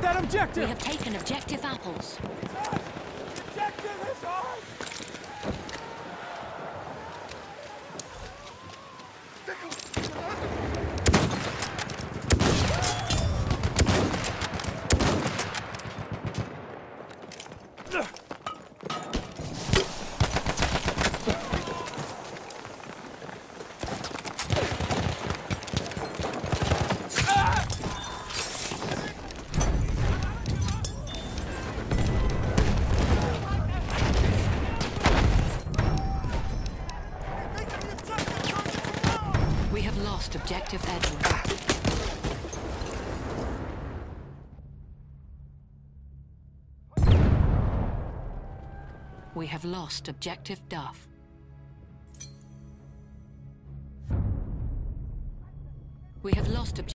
that We have taken objective apples. Objective is ours! We lost objective Edward. We have lost objective Duff. We have lost objective